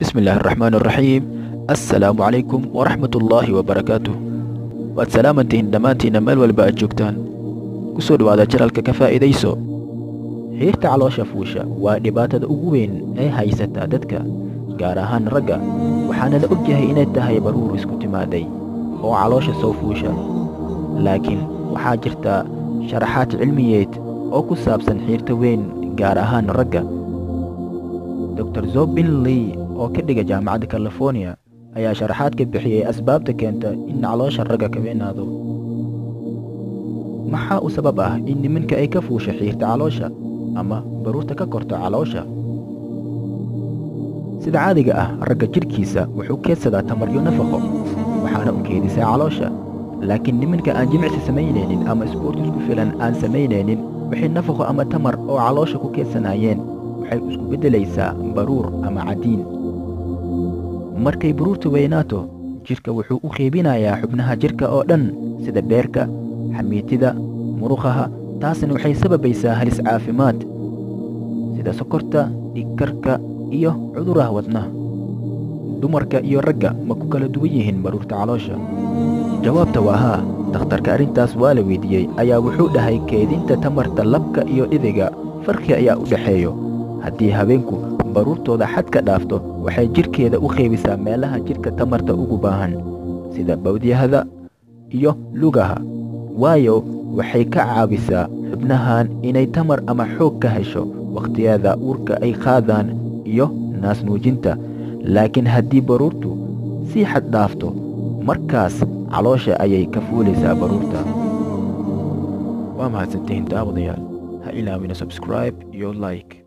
bismi illaahi araxmaan araxiim assalaamu calaykum waraxmatullaahi wabarakaatuh waad salaamantihiin dhammaantiinna meel walba aad joogtaan ku soo dhowaada janalka ka faa'iidayso xiirta caloosha fuusha waa dhibaatada ugu weyn ee haysataa dadka. Gaar ahaan ragga waxaana la og yahay inay tahay baruur isku timaaday oo caloosha soo fuusha laakiin waxaa jirta sharaxaad cilmiyeed oo ku saabsan xiirta weyn gaar ahaan ragga oo ka dhiga jaamacadda californiya ayaa sharaxaad ka bixiyey asbaabta keenta in caloosha ragga ka weynaado maxaa u sabab ah in nimanka ay ka fuusha xiirta caloosha ama baruurta ka korto caloosha? Sida caadiga ah ragga jidhkiisa wuxuu keedsadaa tamaryo nafaqo waxaana u keedisaa caloosha. Laakiin nimanka aan jimicsi samaynaynin ama isboortis ku filan aan samaynaynin waxay nafaqo ama tamar oo caloosha ku keedsanaayeen waxay isku beddelaysaa baruur ama cadiin markay baruurta weynaato jidhka wuxuu u qeybinayaa xubnaha jidhka oo dhan sida beerka xamiitida muruqaha taasna waxay sababaysaa halis caafimaad sida sokorta dhigkarka iyo cuduraha wadnaha. Dumarka iyo ragga ma ku kala duwan yihiin baruurta caloosha? Jawaabta waa haa. Dakhtarka arrintaas waa la weydiiyey ayaa wuxuu dhahay keedinta tamarta labka iyo dhidiga farqi ayaa u dhexeeyo haddii haweenku baruurtooda xad ka dhaafto waxay jidhkeeda u qeybisaa meelaha jidhka tamarta ugu baahan sida bawdyahada iyo lugaha. Waayo waxay ka caawisaa xubnahan inay tamar ama xoog ka hesho wakhtiyada uurka ay qaadaan iyo naasnuujinta laakiin haddii baruurtu sii xad dhaafto markaas caloosha ayay ka fuulaysaa baruurta. Waa mahadsantihiin daawadayaal. Ha ilaawina subscribe iyo like